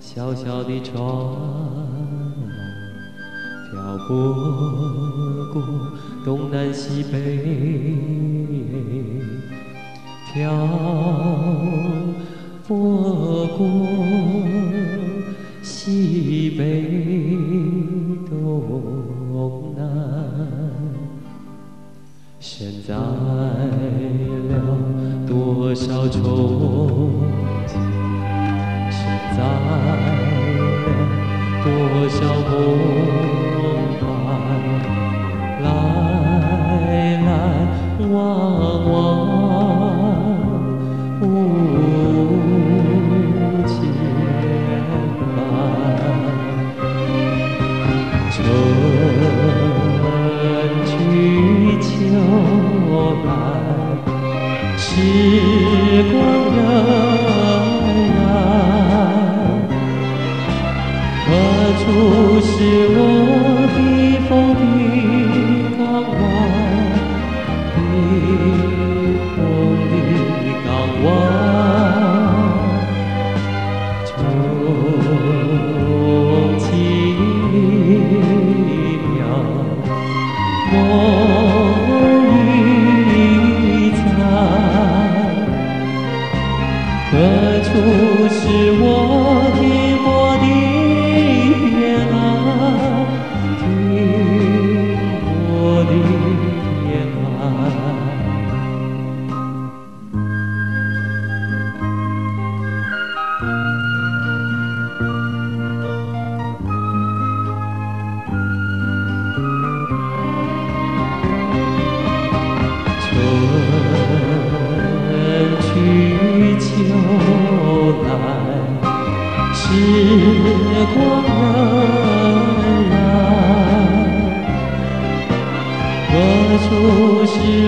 小小的船，漂泊过东南西北，漂泊过西北东南，承载了多少憧憬。载了多少梦幻，来来往往 you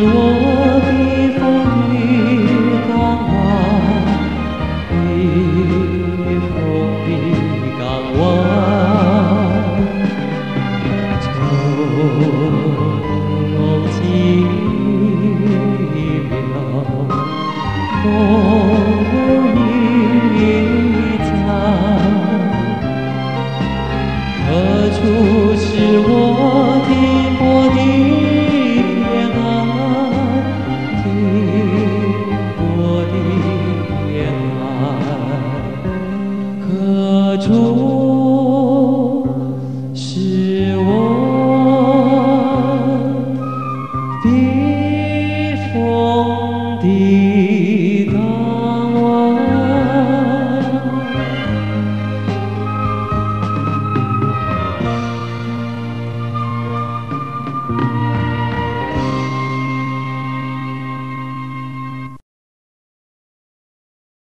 我的风雨港湾？风的港湾，钟情了梦 ti.